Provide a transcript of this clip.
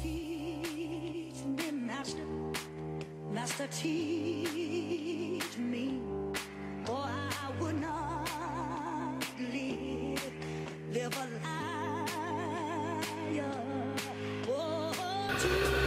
Teach me, Master, Master, teach me, or I would not live, live a liar. Oh, teach